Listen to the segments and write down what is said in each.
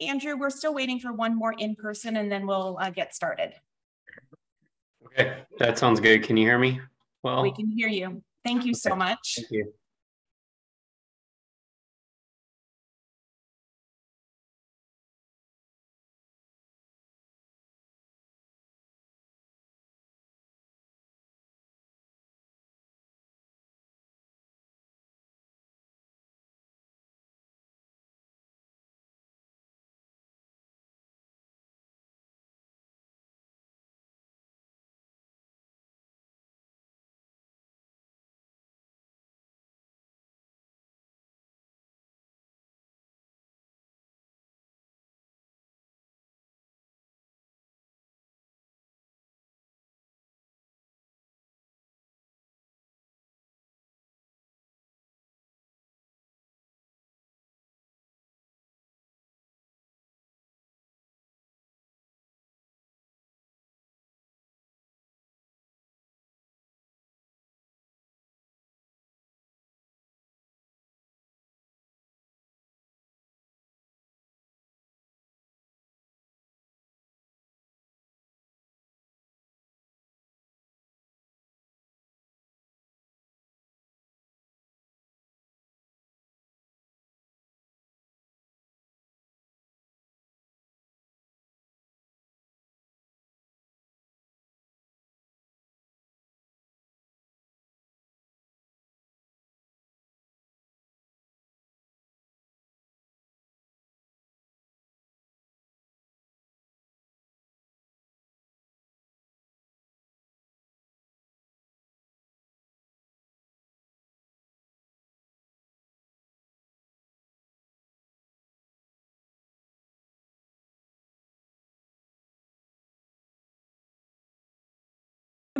Andrew, we're still waiting for one more in person and then we'll uh, get started. Okay, that sounds good. Can you hear me? Well, We can hear you. Thank you so much. thank you.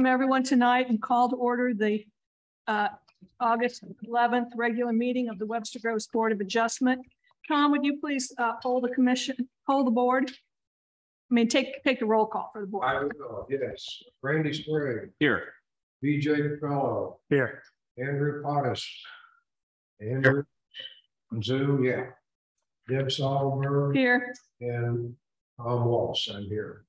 Welcome everyone tonight and call to order the uh, August eleventh regular meeting of the Webster Groves Board of Adjustment. Tom, would you please uh, hold the commission, hold the board? I mean, take, take the roll call for the board. I will, yes. Randy Sprague, Here. BJ Fellow, Here. Andrew Pottis. Andrew, on Zoom, yeah. Deb Solberg Here, and Tom Walsh, I'm here.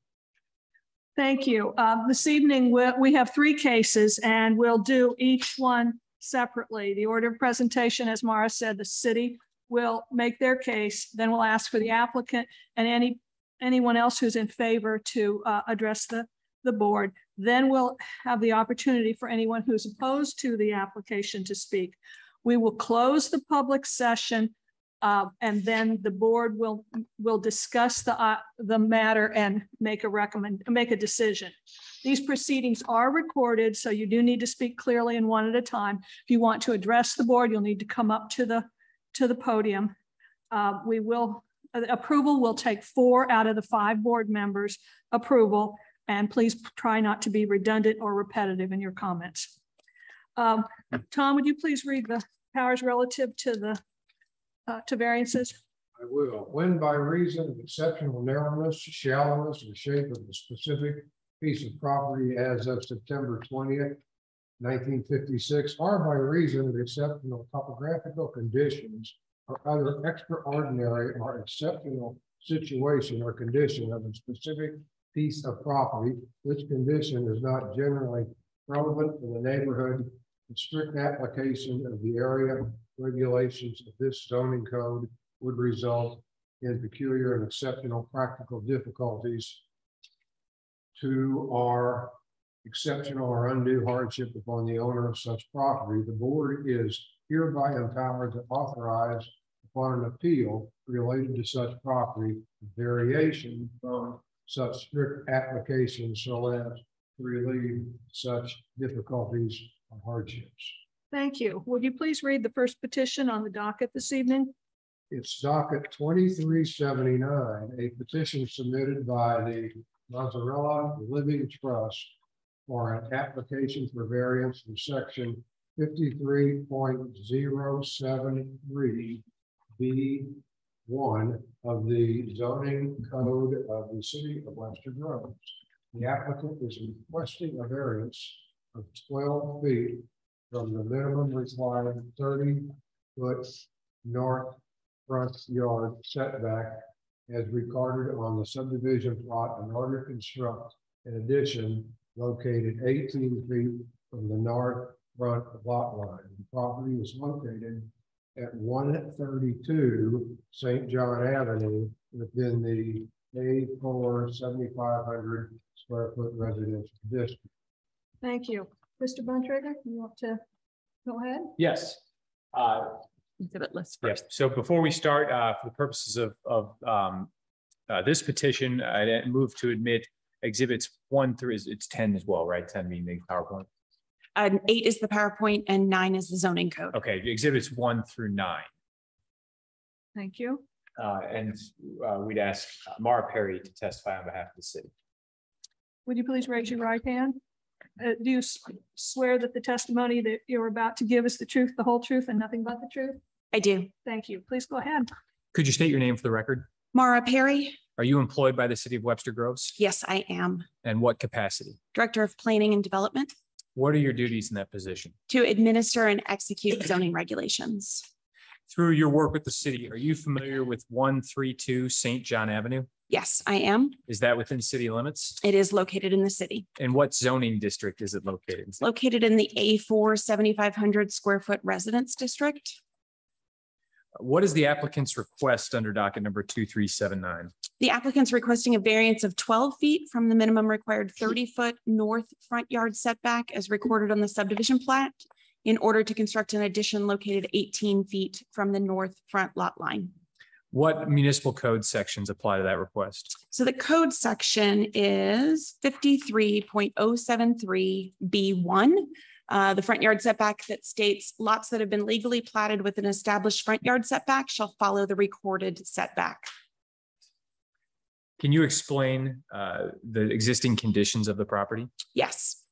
Thank you. Uh, This evening, we, have three cases and we'll do each one separately. The order of presentation, as Mara said, the city will make their case, then we'll ask for the applicant and any, anyone else who's in favor to uh, address the, the board. Then we'll have the opportunity for anyone who's opposed to the application to speak. We will close the public session uh, and then the board will, will discuss the, uh, the matter and make a recommend, make a decision. These proceedings are recorded, so you do need to speak clearly and one at a time. If you want to address the board, you'll need to come up to the, to the podium. Uh, we will, uh, approval will take four out of the five board members' approval. And please try not to be redundant or repetitive in your comments. Um, Tom, would you please read the powers relative to the, uh, to variances? I will. When by reason of exceptional narrowness, shallowness, or shape of the specific piece of property as of September twentieth, nineteen fifty-six, or by reason of exceptional topographical conditions or other extraordinary or exceptional situation or condition of a specific piece of property, which condition is not generally relevant to the neighborhood, the strict application of the area regulations of this zoning code would result in peculiar and exceptional practical difficulties to our exceptional or undue hardship upon the owner of such property, the board is hereby empowered to authorize upon an appeal related to such property variation from such strict application so as to relieve such difficulties or hardships. Thank you. Would you please read the first petition on the docket this evening? It's docket twenty-three seventy-nine, a petition submitted by the Mazzarella Living Trust for an application for variance from section fifty-three point zero seven three B one of the zoning code of the city of Webster Groves. The applicant is requesting a variance of twelve feet from the minimum required thirty foot north front yard setback as recorded on the subdivision plat in order to construct an addition located eighteen feet from the north front lot line. The property is located at one thirty-two St. John Avenue within the A four seventy-five hundred square foot residential district. Thank you. Mr. Bontrager, you want to go ahead? Yes. Uh, Exhibit list first. yes. So before we start, uh, for the purposes of, of, um, uh, this petition, I move to admit exhibits one through, is it's ten as well, right? Ten being the PowerPoint. Um, eight is the PowerPoint and nine is the zoning code. Okay, exhibits one through nine. Thank you. Uh, and, uh, we'd ask Mara Perry to testify on behalf of the city. Would you please raise your right hand? Uh, do you swear that the testimony that you're about to give is the truth, the whole truth, and nothing but the truth? I do. Thank you. Please go ahead. Could you state your name for the record? Mara Perry? Are you employed by the city of Webster Groves? Yes, I am. And what capacity? Director of Planning and Development What are your duties in that position? to administer and execute zoning regulations. Through your work with the city, are you familiar with one three two St. John Avenue? Yes, I am. Is that within city limits? It is located in the city. And what zoning district is it located? It's located in the A 4 7,500 square foot residence district. What is the applicant's request under docket number two three seven nine? The applicant's requesting a variance of twelve feet from the minimum required thirty foot north front yard setback as recorded on the subdivision plat in order to construct an addition located eighteen feet from the north front lot line. What municipal code sections apply to that request? So the code section is fifty-three point oh seven three B one. Uh, the front yard setback that states lots that have been legally platted with an established front yard setback shall follow the recorded setback. Can you explain uh, the existing conditions of the property? Yes.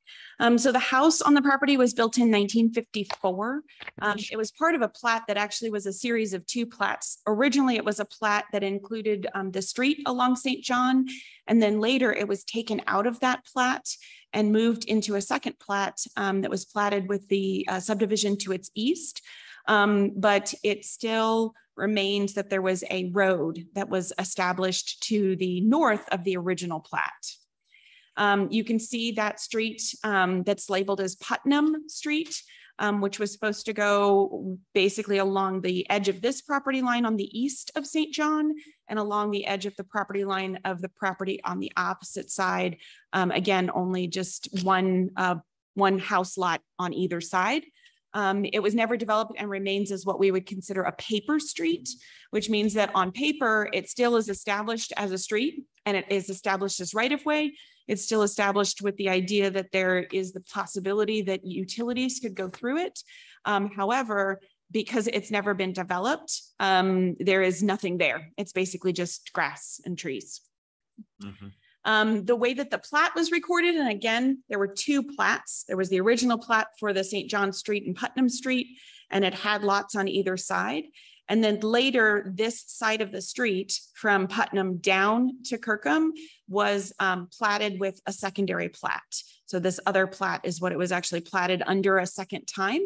Um, so the house on the property was built in nineteen fifty-four. Um, it was part of a plat that actually was a series of two plats. Originally, it was a plat that included um, the street along St. John. And then later it was taken out of that plat and moved into a second plat um, that was platted with the uh, subdivision to its east. Um, but it still remains that there was a road that was established to the north of the original plat. Um, you can see that street um, that's labeled as Putnam Street, um, which was supposed to go basically along the edge of this property line on the east of St. John and along the edge of the property line of the property on the opposite side. Um, again, only just one, uh, one house lot on either side. Um, it was never developed and remains as what we would consider a paper street, which means that on paper, it still is established as a street and it is established as right of way. It's still established with the idea that there is the possibility that utilities could go through it. Um, however, because it's never been developed, um, there is nothing there. It's basically just grass and trees. Um, the way that the plat was recorded, and again, there were two plats. There was the original plat for the St. John Street and Putnam Street, and it had lots on either side. And then later, this side of the street from Putnam down to Kirkham was um, platted with a secondary plat. So this other plat is what it was actually platted under a second time,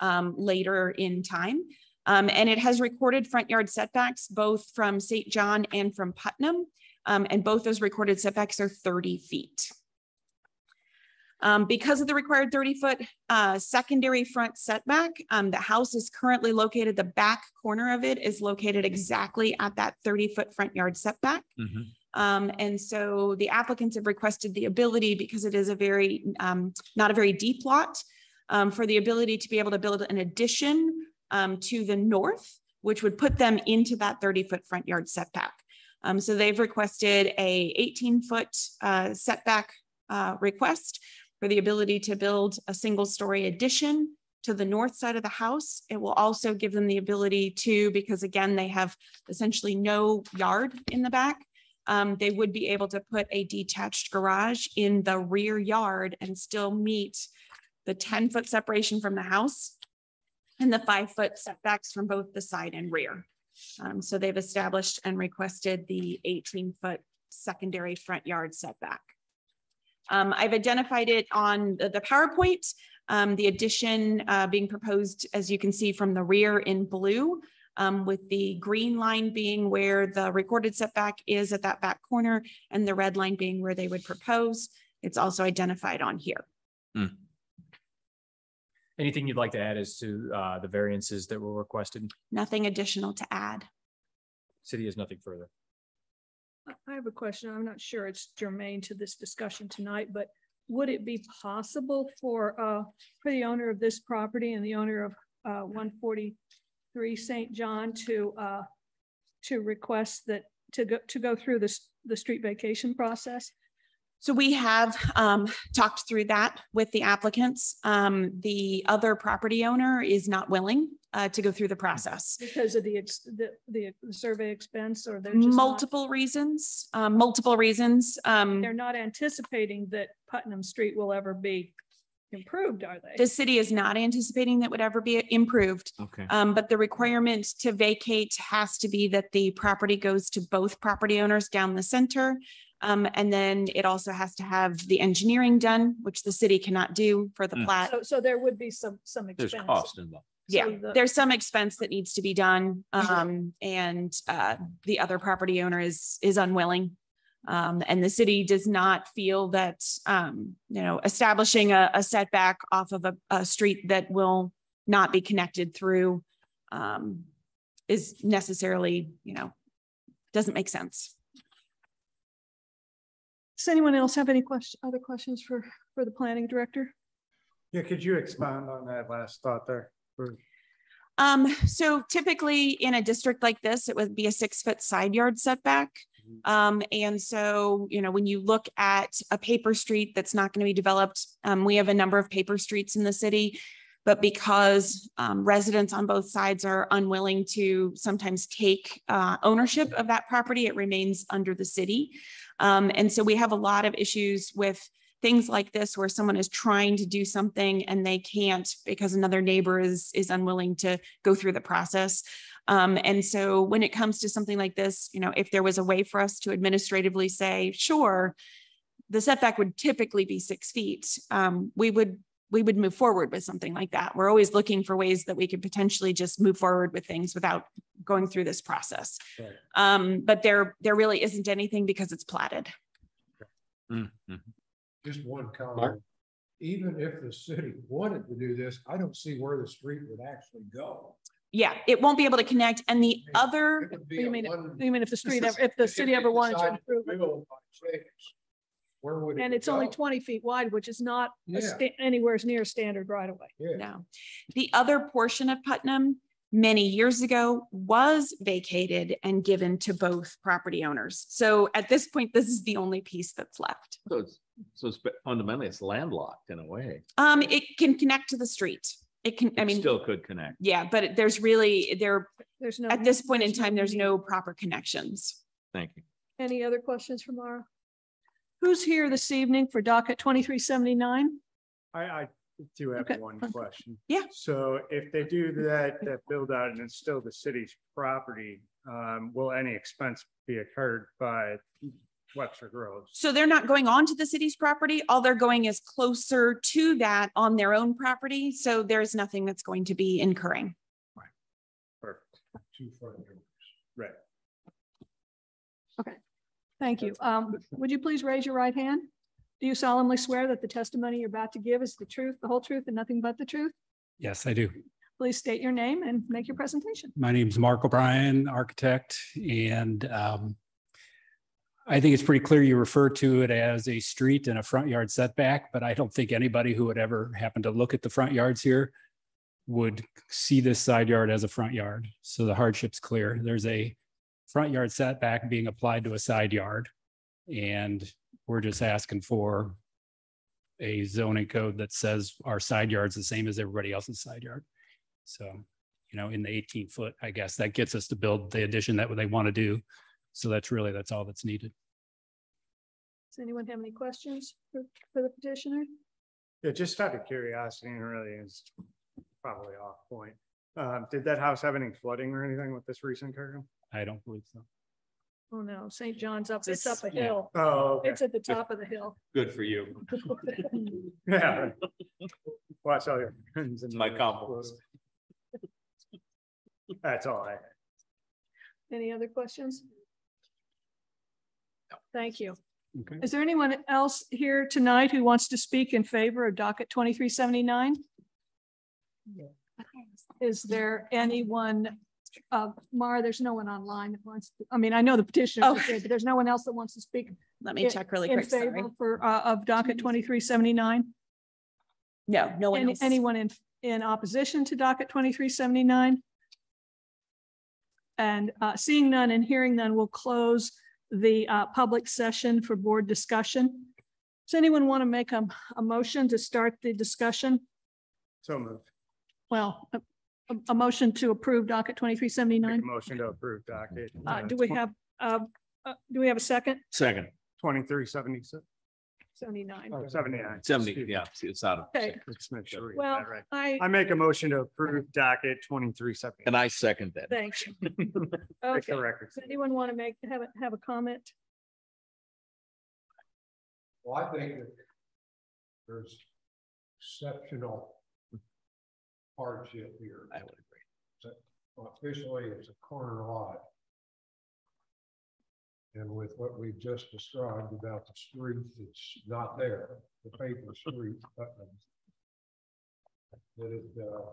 um, later in time. Um, and it has recorded front yard setbacks, both from St. John and from Putnam. Um, and both those recorded setbacks are 30 feet. Um, because of the required 30 foot uh, secondary front setback, um, the house is currently located, the back corner of it is located exactly at that 30 foot front yard setback. Um, and so the applicants have requested the ability, because it is a very, um, not a very deep lot, um, for the ability to be able to build an addition um, to the north, which would put them into that 30 foot front yard setback. Um, so they've requested a 18 foot uh, setback uh, request for the ability to build a single story addition to the north side of the house. It will also give them the ability to, because again, they have essentially no yard in the back. Um, they would be able to put a detached garage in the rear yard and still meet the 10 foot separation from the house and the five foot setbacks from both the side and rear. Um, so they've established and requested the 18 foot secondary front yard setback. Um, I've identified it on the, the PowerPoint, um, the addition uh, being proposed, as you can see from the rear in blue. um, with the green line being where the recorded setback is at that back corner and the red line being where they would propose. It's also identified on here. Anything you'd like to add as to uh, the variances that were requested? Nothing additional to add. City has nothing further. I- have a question. I'm not sure it's germane to this discussion tonight, but would it be possible for, uh, for the owner of this property and the owner of, uh, one forty-three St. John to, uh, to request that, to go, to go through this, the street vacation process? So we have um talked through that with the applicants. Um, the other property owner is not willing uh to go through the process. Because of the, ex- the, the the survey expense or they're just not, Multiple reasons, um, multiple reasons. Um, they're not anticipating that Putnam Street will ever be improved, are they? the city is not anticipating that would ever be improved. Okay. Um, but the requirement to vacate has to be that the property goes to both property owners down the center. Um, and then it also has to have the engineering done, which the city cannot do for the Mm. plat. So, so there would be some, some There's expense. cost involved. Yeah, So the- there's some expense that needs to be done. Um, and, uh, the other property owner is, is unwilling. Um, and the city does not feel that, um, you know, establishing a, a setback off of a, a street that will not be connected through, um, is necessarily, you know, doesn't make sense. Does anyone else have any question, other questions for, for the planning director? Yeah, could you expound on that last thought there? Um, so typically in a district like this, it would be a six foot side yard setback. Um, and so, you know, when you look at a paper street that's not going to be developed, um, we have a number of paper streets in the city. But because, um, residents on both sides are unwilling to sometimes take, uh, ownership of that property, it remains under the city. Um, and so we have a lot of issues with things like this where someone is trying to do something and they can't because another neighbor is is unwilling to go through the process. Um, and so when it comes to something like this, you know, if there was a way for us to administratively say, sure, the setback would typically be six feet, um, we would we would move forward with something like that. We're always looking for ways that we could potentially just move forward with things without going through this process. Right. Um, but there there really isn't anything because it's platted. Mm, mhm. Just one Mark? comment. Even if the city wanted to do this, I don't see where the street would actually go. Yeah, it won't be able to connect. And the It other, You mean, one- you mean if the street, is- ever if the if city ever wanted to improve it? Build by shapes, Where would it? And it's only go? twenty feet wide, which is not a Yeah. sta- anywhere near standard right of way. Yeah. no. The other portion of Putnam, many years ago, was vacated and given to both property owners. So at this point, this is the only piece that's left. So it's, so it's fundamentally it's landlocked in a way. Um, it can connect to the street. It can, I It mean, Still could connect. yeah, but it- there's really, there, There's no. at this point in time, there's no proper connections. Thank you. Any other questions for Mara? Who's here this evening for docket twenty-three seventy-nine? I, I do have Okay, one question. Yeah. So if they do that, that build out and it's still the city's property, um, will any expense be incurred by Webster Groves? So they're not going onto the city's property. All they're going is closer to that on their own property. So there's nothing that's going to be incurring. Right. Perfect. Two front doors. Right. Thank you. Um, would you please raise your right hand? Do you solemnly swear that the testimony you're about to give is the truth, the whole truth, and nothing but the truth? Yes, I do. Please state your name and make your presentation. My name is Mark O'Brien, architect, and um, I think it's pretty clear you refer to it as a street and a front yard setback, but I don't think anybody who would ever happen to look at the front yards here would see this side yard as a front yard. So the hardship's clear. There's a front yard setback being applied to a side yard. And we're just asking for a zoning code that says our side yard's the same as everybody else's side yard. So, you know, in the eighteen foot, I guess that gets us to build the addition that they want to do. So that's really, that's all that's needed. Does anyone have any questions for, for the petitioner? Yeah, just out of curiosity, and really is probably off point. Um, did that house have any flooding or anything with this recent hurricane? I don't believe so. Oh, no, St. John's up, it's Just- up a yeah. hill. Oh, okay. It's at the top of the hill. Good for you. Yeah. Watch all your. friends and My neighbors. compost. That's all I had. Any other questions? No. Thank you. Okay. Is there anyone else here tonight who wants to speak in favor of docket twenty-three seventy-nine? Is there anyone, uh, Mara, there's no one online that wants, to- I mean, I know the petitioner, Oh. but there's no one else that wants to speak Let me in- check really in quick, sorry. favor for, uh, of docket twenty-three seventy-nine? No, no one else. Anyone in, in opposition to docket twenty-three seventy-nine? And uh, seeing none and hearing none, we'll close the uh, public session for board discussion. Does anyone want to make a, a motion to start the discussion? So moved. Well, a, a- a motion to approve docket twenty-three Make a seventy-nine. motion to approve docket. Uh, do we have, uh, uh, do we have a second? Second, Twenty-three seventy-six, Seventy-nine. oh, seventy-nine. seventy, Excuse me. yeah, see, it's out of. Okay. Let's make sure we get Well, that right. I, I make a motion to approve docket twenty-three seventy. And I second that. thanks. Make Okay. the record. Does anyone want to make, have, a have a comment? Well, I think that there's exceptional hardship here. I would agree. Officially, it's a corner lot. And with what we've just described about the street, it's not there, the paper street. Putnam, That it, uh,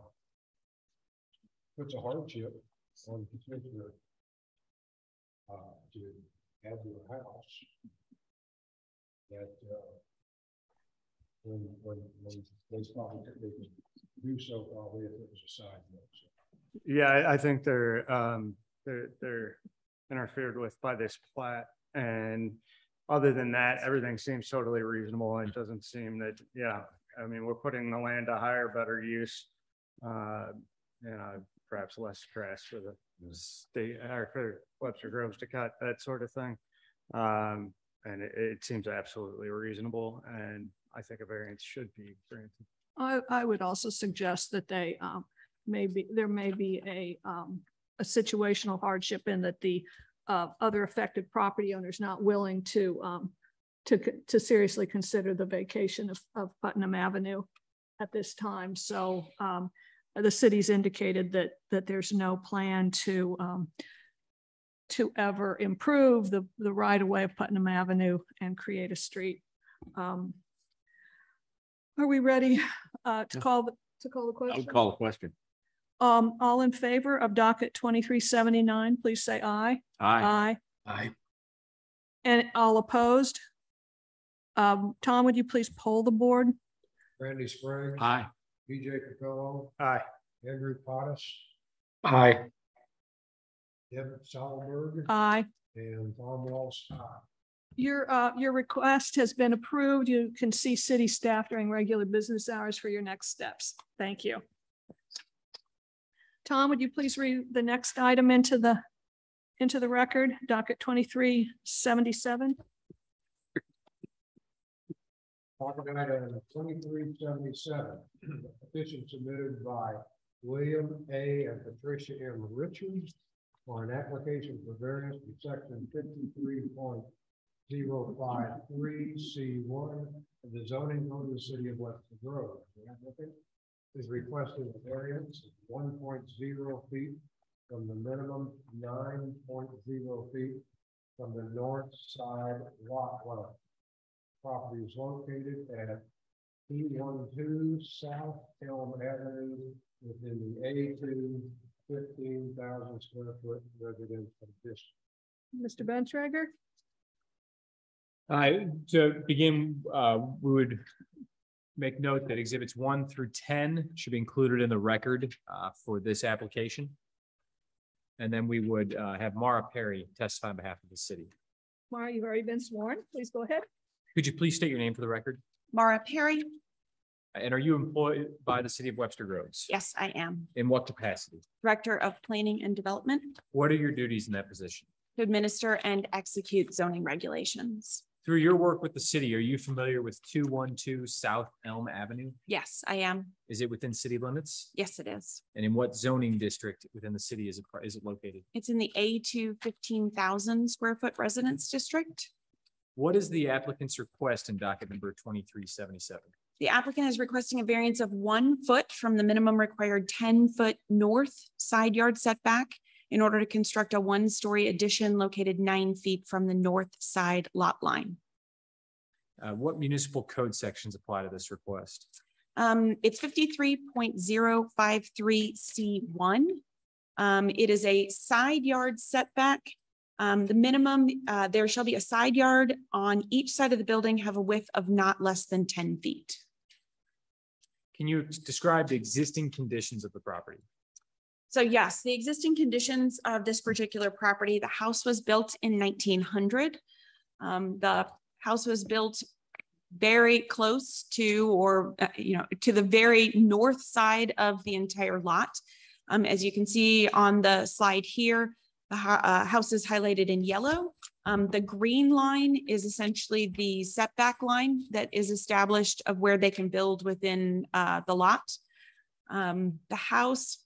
puts a hardship on the petitioner uh, to add to a house that, uh, when, when, when they probably, they could do so probably if it was a side so. Yeah, I, I think they're, um, they're, they're interfered with by this plat. And other than that, everything seems totally reasonable. It doesn't seem that, yeah, I mean, we're putting the land to higher, better use. Uh, you know, perhaps less grass for the state, or for Webster Groves to cut, that sort of thing. Um, and it, it seems absolutely reasonable and I think a variance should be granted. I, I would also suggest that they, um, maybe, there may be a, um, a situational hardship in that the, uh, other affected property owners not willing to, um, to, to seriously consider the vacation of, of Putnam Avenue at this time. So, um, the city's indicated that, that there's no plan to, um, to ever improve the, the right of way of Putnam Avenue and create a street. Um, Are we ready, uh, to call, the to call the I question? would call a question. Um, all in favor of docket twenty-three seventy-nine, please say aye. Aye. Aye. Aye. And all opposed? Um, Tom, would you please poll the board? Randy Sprague. Aye. BJ Capello, Aye. Andrew Pottas, Aye. Deb Solberg, Aye. and Tom Walsh. Aye. Your, uh, your request has been approved. You can see city staff during regular business hours for your next steps. Thank you. Tom, would you please read the next item into the, into the record, docket twenty-three seventy-seven? Docket item twenty-three seventy-seven, petition submitted by William A. and Patricia M. Richards for an application for variance to section fifty-three point zero five three C one of the zoning code of the city of Webster Grove. Is requesting a variance of one point zero feet from the minimum nine point zero feet from the north side lot line property is located at P 12 South Elm Avenue within the A 2 15,000 square foot residential district. Mr. Bontrager? Uh, to begin, uh, we would make note that exhibits one through ten should be included in the record, uh, for this application. And then we would, uh, have Mara Perry testify on behalf of the city. Mara, you've already been sworn. Please go ahead. Could you please state your name for the record? Mara Perry? And are you employed by the city of Webster Groves? Yes, I am. In what capacity? Director of Planning and Development What are your duties in that position? to administer and execute zoning regulations. Through your work with the city, are you familiar with two one two South Elm Avenue? Yes, I am. Is it within city limits? Yes, it is. And in what zoning district within the city is it, is it located? It's in the A two fifteen thousand square foot residence district. What is the applicant's request in docket number twenty-three seventy-seven? The applicant is requesting a variance of one foot from the minimum required ten foot north side yard setback in order to construct a one-story addition located nine feet from the north side lot line. Uh, what municipal code sections apply to this request? Um, it's fifty-three point zero five three C one. Um, it is a side yard setback. Um, the minimum, uh, there shall be a side yard on each side of the building have a width of not less than ten feet. Can you describe the existing conditions of the property? So yes, the existing conditions of this particular property, the house was built in nineteen hundred. Um, the house was built very close to, or, uh, you know, to the very north side of the entire lot. Um, as you can see on the slide here, the uh, house is highlighted in yellow. Um, the green line is essentially the setback line that is established of where they can build within, uh, the lot. Um, the house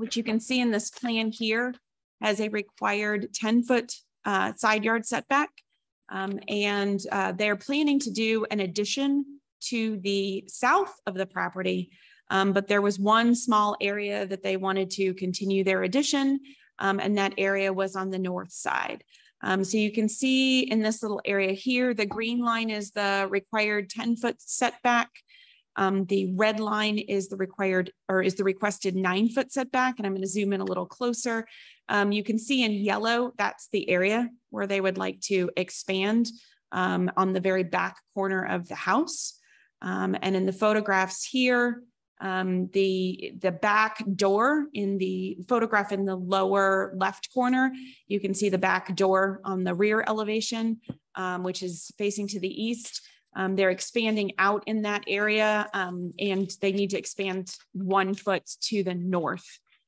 which you can see in this plan here, has a required ten-foot uh, side yard setback. Um, And uh, they're planning to do an addition to the south of the property. Um, But there was one small area that they wanted to continue their addition, um, and that area was on the north side. Um, So you can see in this little area here, the green line is the required ten-foot setback. Um, the red line is the required or is the requested nine foot setback. And I'm going to zoom in a little closer. Um, you can see in yellow, that's the area where they would like to expand um, on the very back corner of the house. Um, and in the photographs here, um, the, the back door in the photograph in the lower left corner, you can see the back door on the rear elevation, um, which is facing to the east. Um, they're expanding out in that area, um, and they need to expand one foot to the north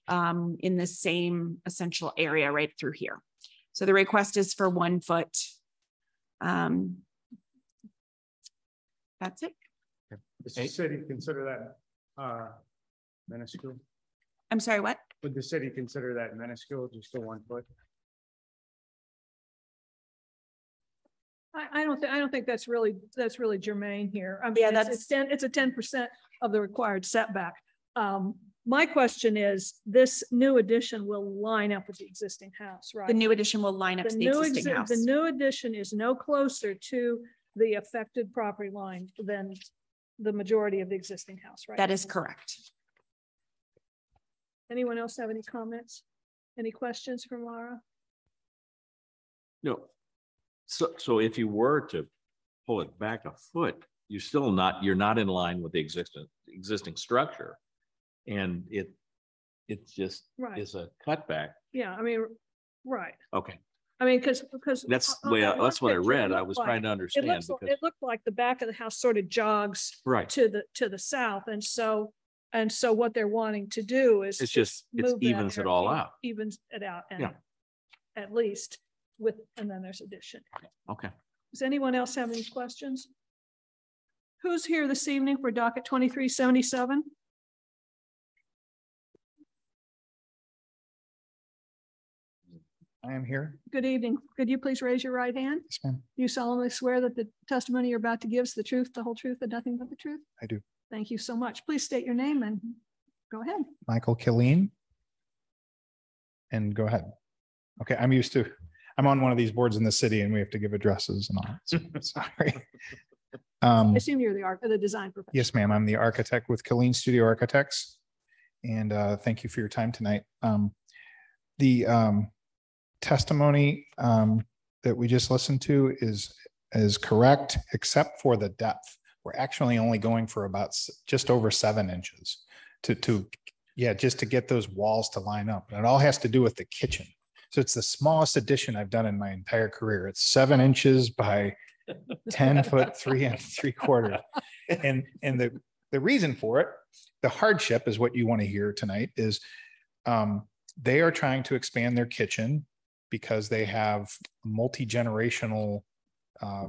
um, in the same essential area right through here. So the request is for one foot. Um, That's it. Does the city consider that uh minuscule? I'm sorry, what? Would the city consider that minuscule, just a one foot? I, I don't, thi- I don't think that's really, that's really germane here. I mean, Yeah, that's- It's ten, it's a ten percent of the required setback. Um, my question is, this new addition will line up with the existing house, right? The new addition will line up The to the new existing exi- house. The new addition is no closer to the affected property line than the majority of the existing house, right? That is correct. Anyone else have any comments? Any questions for Laura? No. So, so if you were to pull it back a foot, you're still not, you're not in line with the existing, existing structure. And it, it just Right, is a cutback. yeah, I mean, right. Okay, I mean, because, because. that's the on way, I- that one that's what I picture, it read. I looked was like- trying to It understand looks, like- because, it looked like the back of the house sort of jogs right, to the, to the south. And so, and so what they're wanting to do is. it's just, it move that evens it area, all out. Evens it out and Yeah. at least with, and then there's addition. Okay. Does anyone else have any questions? Who's here this evening for docket twenty-three seventy-seven? I am here. Good evening. Could you please raise your right hand? Yes, ma'am. You solemnly swear that the testimony you're about to give is the truth, the whole truth, and nothing but the truth? I do. Thank you so much. Please state your name and go ahead. Michael Killeen. And go ahead. Okay, I'm used to, I'm on one of these boards in the city and we have to give addresses and all. so Sorry. Um, I assume you're the art, the design professional. yes, ma'am. I'm the architect with Killeen Studio Architects. And uh, thank you for your time tonight. Um, the um, testimony um, that we just listened to is, is correct, except for the depth. We're actually only going for about s- just over seven inches to, to, yeah, just to get those walls to line up. And it all has to do with the kitchen. So it's the smallest addition I've done in my entire career. It's seven inches by ten foot, three and three quarter. And, and the, the reason for it, the hardship is what you want to hear tonight is um, they are trying to expand their kitchen because they have multi-generational uh,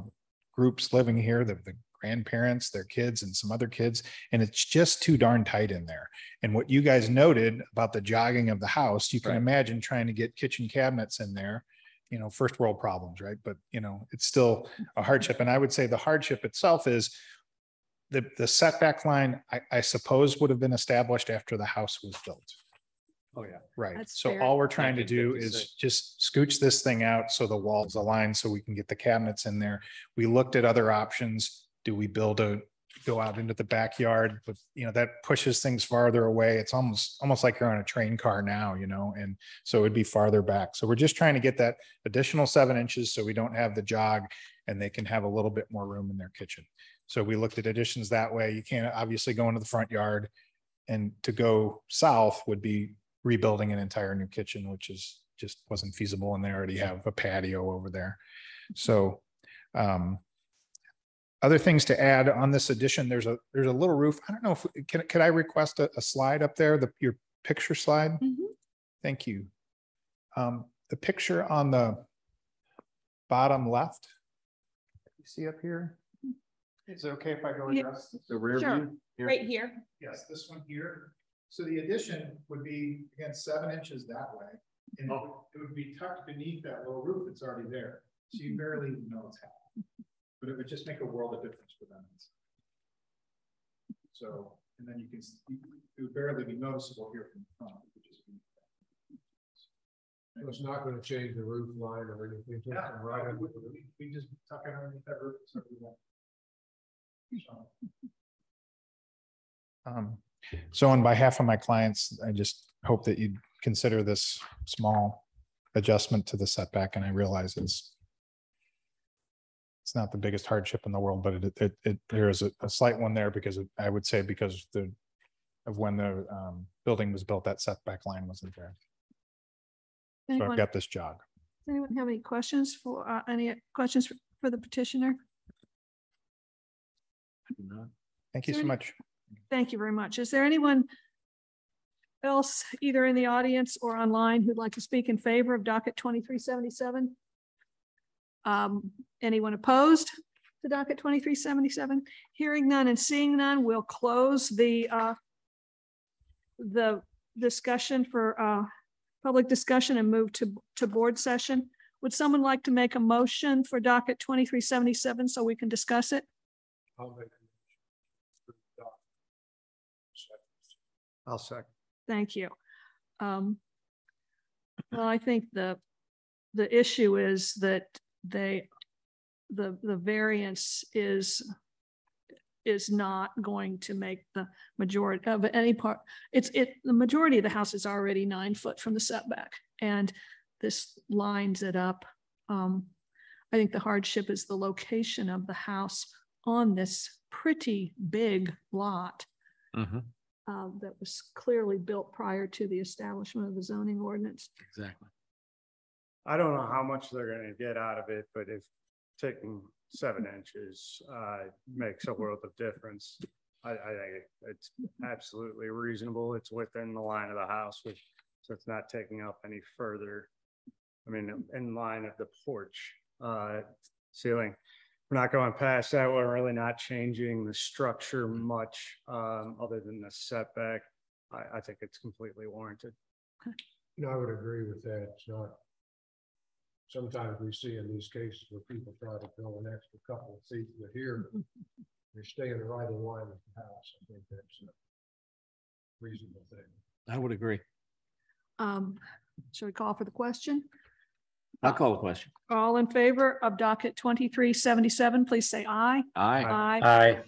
groups living here, the, the grandparents, their kids and some other kids, and it's just too darn tight in there. And what you guys noted about the jogging of the house, you can Right. imagine trying to get kitchen cabinets in there, you know, first world problems, right? But, you know, it's still a hardship. And I would say the hardship itself is the, the setback line, I, I suppose would have been established after the house was built. Oh, yeah. Right. That's So fair. all we're trying to do is just scooch this thing out so the walls align so we can get the cabinets in there. We looked at other options. Do we build a, go out into the backyard? But, you know, that pushes things farther away. It's almost, almost like you're on a train car now, you know, and so it'd be farther back. So we're just trying to get that additional seven inches so we don't have the jog and they can have a little bit more room in their kitchen. So we looked at additions that way. You can't obviously go into the front yard. And to go south would be rebuilding an entire new kitchen, which is just wasn't feasible. And they already have a patio over there. So um, other things to add on this addition, there's a, there's a little roof. I don't know if, can, could I request a, a slide up there, the, your picture slide? Mhm. Thank you. Um, the picture on the bottom left. You see up here? Is it okay if I go Yeah. address? The rear Sure. view? here? Right here. Yes, this one here. So the addition would be, again, seven inches that way. And it would- it would be tucked beneath that little roof that's already there. So you barely even know it's happening. But it would just make a world of difference for them. So, and then you can, s- it would barely be noticeable here from the front. It would just be- So It's not gonna change the roof line or anything. just Yeah, Right. we, under we- we just tuck it underneath that roof. so we won't- Um, so on behalf of my clients, I just hope that you'd consider this small adjustment to the setback, and I realize it's it's not the biggest hardship in the world, but it, it, it, there is a, a slight one there because it- I would say because the of when the, um, building was built, that setback line wasn't there. So I've Anyone, got this jog. does anyone have any questions for, uh, any questions for- for the petitioner? Thank you so much. Thank you very much. Is there anyone else either in the audience or online who'd like to speak in favor of docket twenty-three seventy-seven? Um, anyone opposed to docket twenty-three seventy-seven? Hearing none and seeing none, we'll close the uh the discussion for uh public discussion and move to to board session. Would someone like to make a motion for docket twenty-three seventy-seven so we can discuss it? I'll make a motion for the dock. I'll second. Thank you. Um, well, I think the, the issue is that they, the, the variance is, is not going to make the majority of any part. It's, it, the majority of the house is already nine foot from the setback and this lines it up. Um, I think the hardship is the location of the house on this pretty big lot uh, that was clearly built prior to the establishment of the zoning ordinance. Exactly. I don't know how much they're gonna get out of it, but if taking seven inches uh makes a world of difference. I I think it- it's absolutely reasonable. It's within the line of the house, which so it's not taking up any further. I mean, in line of the porch uh ceiling. We're not going past that. We're really not changing the structure much um other than the setback. I I think it's completely warranted. No, I would agree with that. Sometimes we see in these cases where people try to fill an extra couple of feet, but here they're staying right in line with the house. I think that's a reasonable thing. I would agree. Um, shall we call for the question? I'll call the question. All in favor of docket twenty-three seventy-seven, please say aye. Aye. Aye. Aye.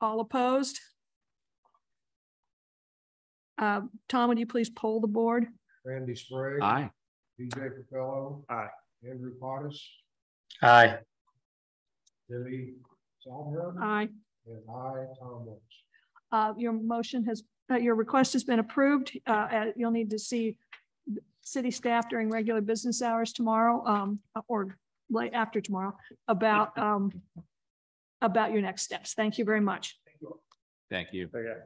All opposed? Uh, Tom, would you please poll the board? Randy Sprague. Aye. DJ Capello. Aye. Andrew Pottis, Aye. Debbie Salver, Aye. and I, Tom Woods. Uh, your motion has, uh, your request has been approved. Uh, uh, you'll need to see city staff during regular business hours tomorrow, um, or late after tomorrow about, um, about your next steps. Thank you very much. Thank you. Thank you. Okay.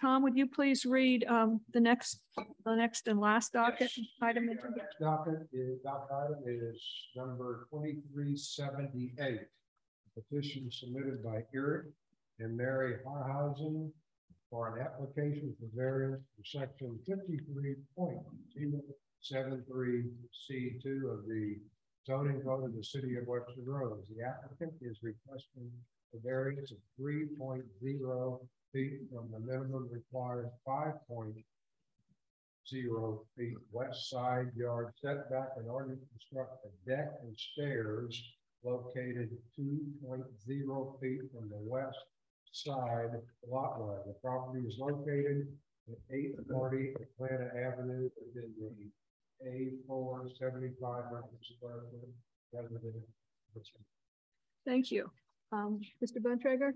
Tom, would you please read, um, the next, the next and last docket Yes. item? The Next docket is, docket item is number twenty-three seventy-eight. Petition submitted by Eric and Mary Harhausen for an application for variance for section fifty-three point zero seven three C two of the zoning code of the city of Webster Groves. The applicant is requesting a variance of three point zero feet from the minimum required five point zero feet west side yard setback in order to construct a deck and stairs located two point zero feet from the west side lot line. The property is located at eight forty Atalanta Avenue within the A four seventy-five hundred square foot residential. Thank you. Um, Mr. Bontrager?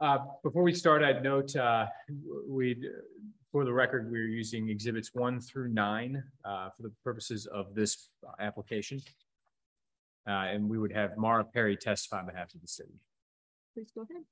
Uh, before we start, I'd note, uh, we, for the record, we're using exhibits one through nine, uh, for the purposes of this application. Uh, and we would have Mara Perry testify on behalf of the city. Please go ahead.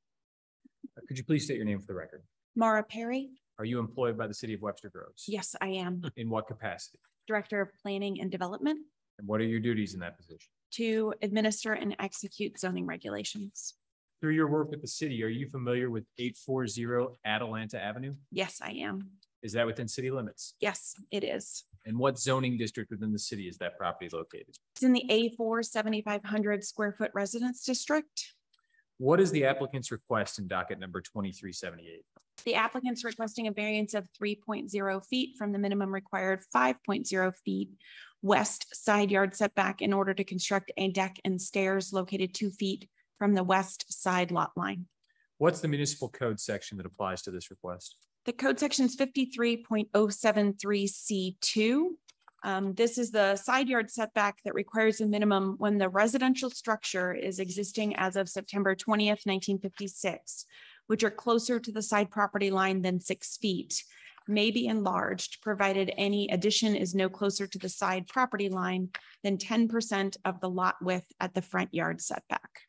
Uh, Could you please state your name for the record? Mara Perry? Are you employed by the city of Webster Groves? Yes, I am In what capacity? Director of Planning and Development And what are your duties in that position? to administer and execute zoning regulations. Through your work with the city, are you familiar with eight four zero Atalanta Avenue? Yes, I am. Is that within city limits? Yes, it is. And what zoning district within the city is that property located? It's in the A 4 7,500 square foot residence district. What is the applicant's request in docket number twenty-three seventy-eight? The applicant's requesting a variance of 3.0 feet from the minimum required 5.0 feet west side yard setback in order to construct a deck and stairs located two feet from the west side lot line. What's the municipal code section that applies to this request? The code section is fifty-three point oh seven three C two. Um, this is the side yard setback that requires a minimum when the residential structure is existing as of September twentieth, nineteen fifty-six, which are closer to the side property line than six feet, may be enlarged, provided any addition is no closer to the side property line than ten percent of the lot width at the front yard setback.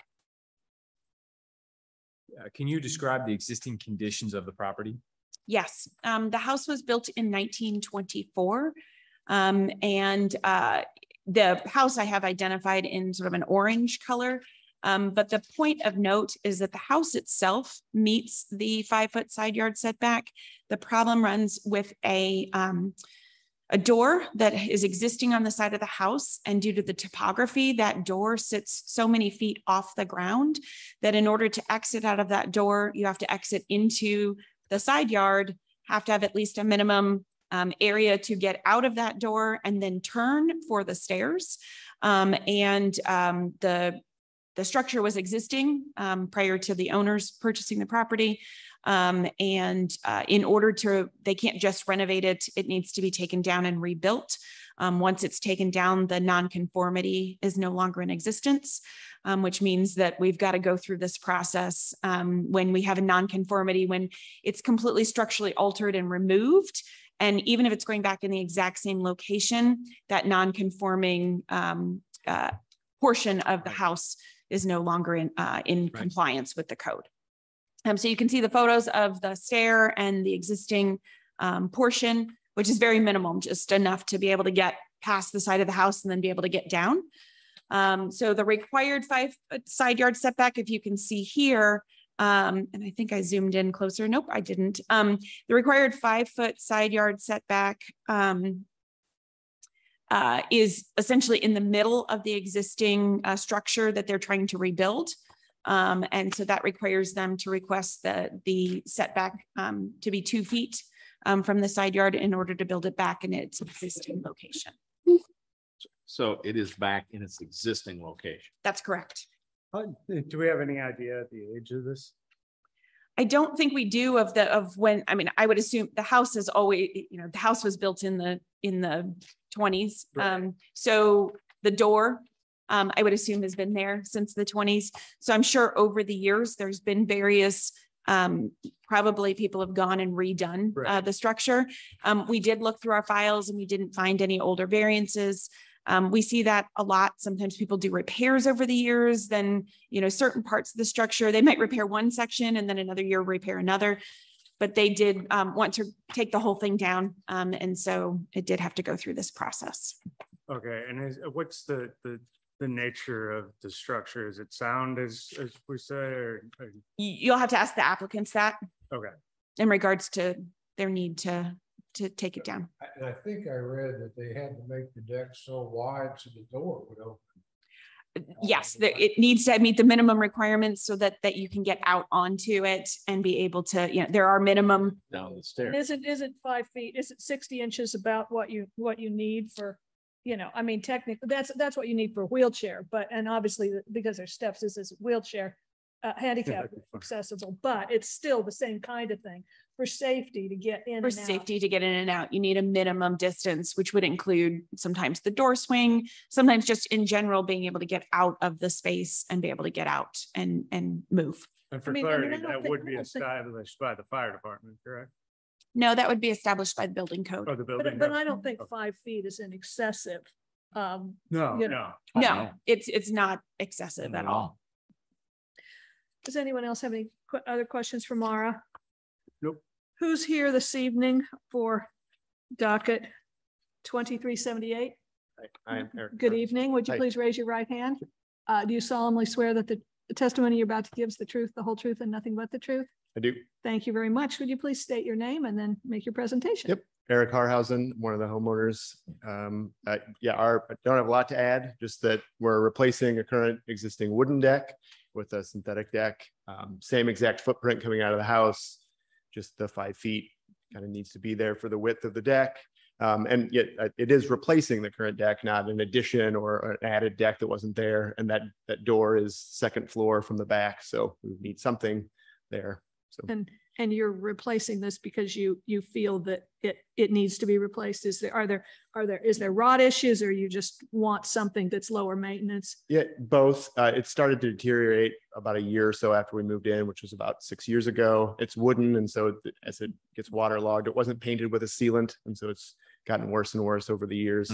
Uh, can you describe the existing conditions of the property? Yes, um, the house was built in nineteen twenty-four. Um, and, uh, the house I have identified in sort of an orange color. Um, but the point of note is that the house itself meets the five-foot side yard setback. The problem runs with a, um, a door that is existing on the side of the house. And due to the topography, that door sits so many feet off the ground that in order to exit out of that door, you have to exit into the side yard, have to have at least a minimum um, area to get out of that door and then turn for the stairs. Um, and um, the the structure was existing um, prior to the owners purchasing the property. Um, and uh, in order to, they can't just renovate it, it needs to be taken down and rebuilt. Um, once it's taken down, the nonconformity is no longer in existence, um, which means that we've got to go through this process um, when we have a nonconformity, when it's completely structurally altered and removed. And even if it's going back in the exact same location, that non-conforming um, uh, portion of the house is no longer in, uh, in compliance with the code. Um, so you can see the photos of the stair and the existing um, portion, which is very minimum, just enough to be able to get past the side of the house and then be able to get down. Um, so the required five side yard setback, if you can see here, um, and I think I zoomed in closer. Nope, I didn't. Um, the required five foot side yard setback um, uh, is essentially in the middle of the existing uh, structure that they're trying to rebuild. Um, and so that requires them to request the, the setback um, to be two feet um, from the side yard in order to build it back in its existing location. So it is back in its existing location. That's correct. Uh, Do we have any idea the age of this? I don't think we do of the, of when, I mean, I would assume the house is always, you know, the house was built in the, in the twenties. Right. Um, so the door, um, I would assume has been there since the twenties. So I'm sure over the years, there's been various, um, probably people have gone and redone, uh, the structure. Um, we did look through our files and we didn't find any older variances. Um, we see that a lot. Sometimes people do repairs over the years, then, you know, certain parts of the structure, they might repair one section and then another year repair another. But they did um, want to take the whole thing down. Um, and so it did have to go through this process. Okay, and is, uh, what's the, the, the nature of the structure? Is it sound as, as we say, or, or- You, you'll have to ask the applicants that okay, in regards to their need to, to take it down. And I think I read that they had to make the deck so wide so the door would open. Yes, there- it needs to meet the minimum requirements so that, that you can get out onto it and be able to, you know, there are minimum. Down the stairs. Isn't, isn't five feet, isn't sixty inches about what you, what you need for, you know, I mean, technically, that's, that's what you need for a wheelchair, but, and obviously, because there's steps, this is wheelchair uh, handicap that'd be fine. accessible, but it's still the same kind of thing for safety to get in For and out. safety to get in and out, you need a minimum distance, which would include sometimes the door swing, sometimes just in general, being able to get out of the space and be able to get out and, and move. And for mean- I mean, I clarity, don't that think- would I be don't think- established by the fire department, correct? No, that would be established by the building code. Or the building? But, but I don't think five feet is an excessive. Um, No, you know. no. No, it's, it's not excessive at all. does anyone else have any que- other questions for Mara? Nope. Who's here this evening for docket twenty-three seventy-eight? I am Eric. Good Burns. evening. Would you Hi. please raise your right hand? Uh, do you solemnly swear that the the testimony you're about to give is the truth, the whole truth, and nothing but the truth? I do. Thank you very much. Would you please state your name and then make your presentation? Yep. Eric Harhausen, one of the homeowners. Um, uh, yeah, our, I don't have a lot to add, just that we're replacing a current existing wooden deck with a synthetic deck. Um, same exact footprint coming out of the house, just the five feet kind of needs to be there for the width of the deck. Um, and yet uh, it is replacing the current deck, not an addition or an added deck that wasn't there. And that, that door is second floor from the back, so we need something there. So. And, and you're replacing this because you, you feel that it, it needs to be replaced? Is there, are there, are there, is there rot issues or you just want something that's lower maintenance? Yeah, both. Uh, it started to deteriorate about a year or so after we moved in, which was about six years ago. It's wooden, and so th- as it gets waterlogged, it wasn't painted with a sealant, and so it's gotten worse and worse over the years.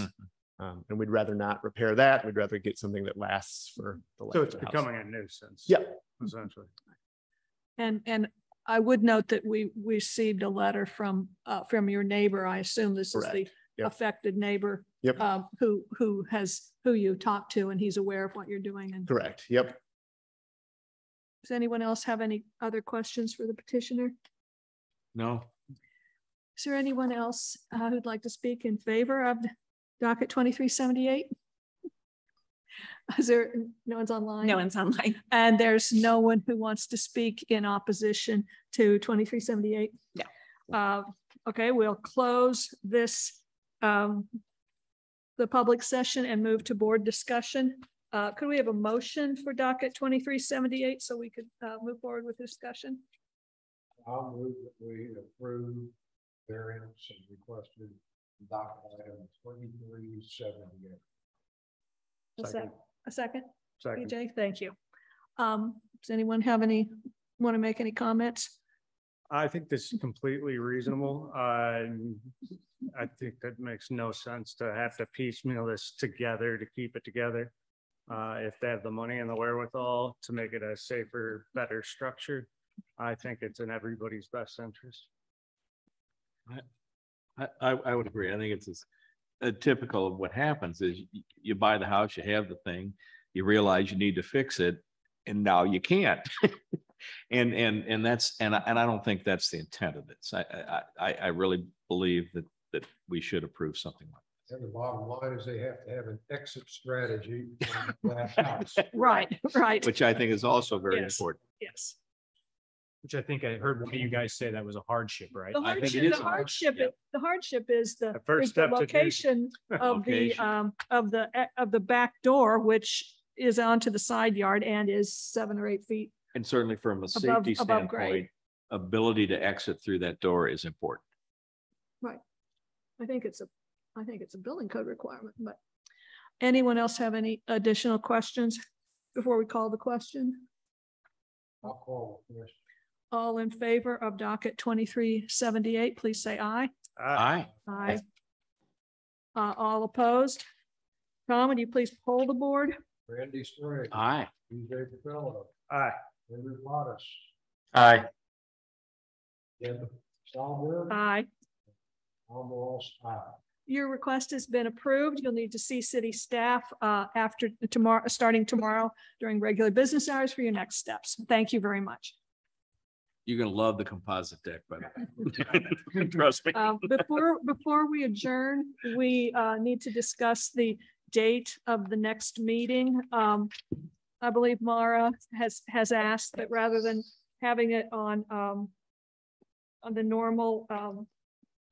Um, and we'd rather not repair that. We'd rather get something that lasts for the life So of it's the house. becoming a nuisance. Yeah. Essentially. And, and I would note that we we received a letter from, uh, from your neighbor. I assume this is the Yep. affected neighbor. Yep. Um, who, who has, who you talked to and he's aware of what you're doing. And Correct. Yep. does anyone else have any other questions for the petitioner? No, Is there anyone else uh, who'd like to speak in favor of docket twenty-three seventy-eight? Is there, no one's online? No one's online. And there's no one who wants to speak in opposition to twenty-three seventy-eight? No. Uh, okay, we'll close this, um, the public session and move to board discussion. Uh, could we have a motion for docket twenty-three seventy-eight so we could, uh, move forward with discussion? I'll move that we approve variance and requested docket item twenty-three seventy-eight. A Second. A second? Second. PJ, thank you. Um, does anyone have any, want to make any comments? I think this is completely reasonable. Uh, I think that makes no sense to have to piecemeal this together to keep it together. Uh, if they have the money and the wherewithal to make it a safer, better structure, I think it's in everybody's best interest. I, I, I would agree. I think it's as- uh, typical of what happens is you, you buy the house, you have the thing, you realize you need to fix it, and now you can't. And, and, and that's, and I, and I don't think that's the intent of this. I, I, I, I really believe that, that we should approve something like That. And the bottom line is they have to have an exit strategy. on the glass house. Right, right. which I think is also very Yes. important. Yes. Which I think I heard one of you guys say that was a hardship, right? The I think it hardship, is the a hardship, hardship, i- the hardship is the, The first is the step to do- location of the, Location. um, of the, of the back door, which is onto the side yard and is seven or eight feet. And certainly from a safety above grade. standpoint, ability to exit through that door is important. Right. I think it's a, I think it's a building code requirement, but anyone else have any additional questions before we call the question? I'll call it this. All in favor of docket twenty-three seventy-eight, please say aye. Aye. Aye. Uh, all opposed? Tom, would you please poll the board? Randy Sprague. Aye. BJ Capello. Aye. Andrew Pottas. Aye. Ken Stallworth. Aye. Tom Ross, aye. Your request has been approved. You'll need to see city staff uh, after tomorrow, starting tomorrow during regular business hours for your next steps. Thank you very much. You're gonna love the composite deck, by the way. Trust me. Um, Before, before we adjourn, we uh, need to discuss the date of the next meeting. Um, I believe Mara has, has asked that rather than having it on, um, on the normal, um,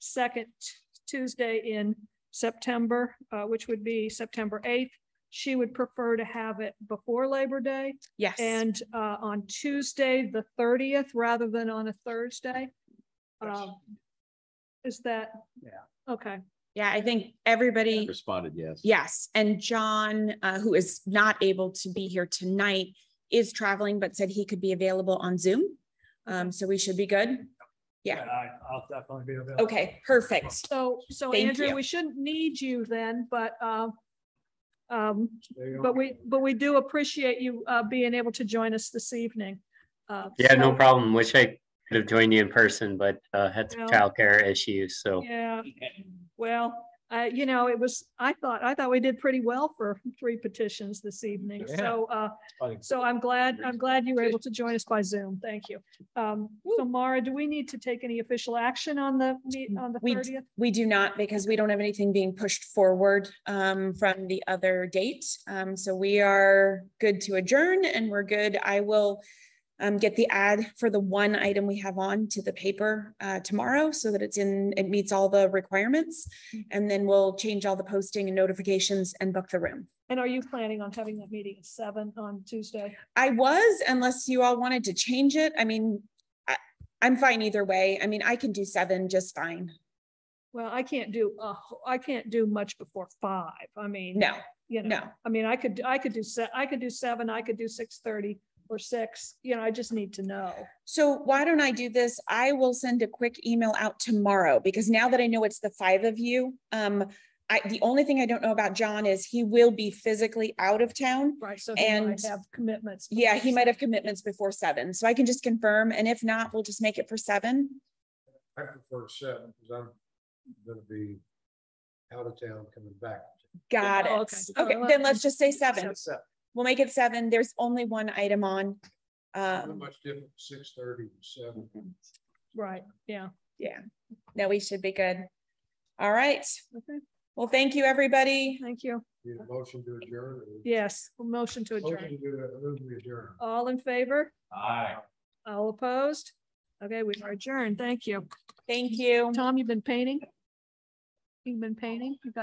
second Tuesday in September, uh, which would be September eighth, she would prefer to have it before Labor Day Yes. and, uh, on Tuesday, the thirtieth, rather than on a Thursday. Um, is that? Yeah. Okay, Yeah, I think everybody, Responded, yes. yes. And John, uh, who is not able to be here tonight, is traveling, but said he could be available on Zoom. Um, so we should be good. Yeah. I, I'll definitely be available. Okay, perfect. so, so Thank Andrew, you. we shouldn't need you then, but, um, um, There you go. but we, but we do appreciate you, uh, being able to join us this evening. Uh, Yeah, no problem. Wish I could have joined you in person, but uh, had some Well- childcare issues, so. Yeah, well, uh, you know, it was, I thought, I thought we did pretty well for three petitions this evening. Yeah. So, uh, so I'm glad, I'm glad you were able to join us by Zoom. Thank you. Um, so Mara, do we need to take any official action on the, on the We, thirtieth? we do not because we don't have anything being pushed forward um, from the other date. Um, so we are good to adjourn and we're good. I will um, get the ad for the one item we have on to the paper uh, tomorrow so that it's in, it meets all the requirements. And then we'll change all the posting and notifications and book the room. And are you planning on having that meeting at seven on Tuesday? I was, unless you all wanted to change it. I mean, I, I'm fine either way. I mean, I can do seven just fine. Well, I can't do, uh, I can't do much before five. I mean. No, You know, no. I mean, I could, I could do se- I could do seven, I could do six thirty or six, you know, I just need to know. So why don't I do this? I will send a quick email out tomorrow because now that I know it's the five of you, um, I, the only thing I don't know about John is he will be physically out of town. Right, so he might And- have commitments. Yeah, he before might have commitments before seven, so I can just confirm. And if not, we'll just make it for seven. I prefer seven because I'm gonna be out of town coming back. Got Oh, it. okay. Okay, Oh, then let's just say seven. Seven. We'll make it seven. There's only one item on. Not Um, much different, six thirty to seven. Right, yeah. yeah, no, we should be good. All right. Okay, Well, thank you, everybody. thank you. Need a motion to adjourn? or- Yes, a motion to Motion adjourn. to do move to adjourn. All in favor? Aye. All opposed? Okay, we are adjourned. Thank you. Thank you. Tom, you've been painting? You've been painting? You've got